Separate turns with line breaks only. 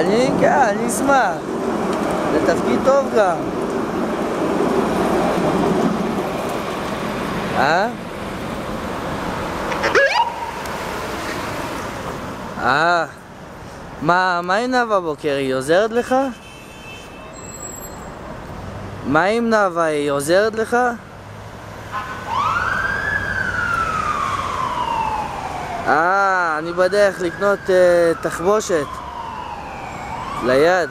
אני, כן, אני אשמח. זה תפקיד טוב גם. אה? אה. מה, מה עם נאוה בוקר? היא עוזרת לך? מה עם נאוה? היא עוזרת לך? אה, אני בדרך לקנות uh, תחבושת Layad.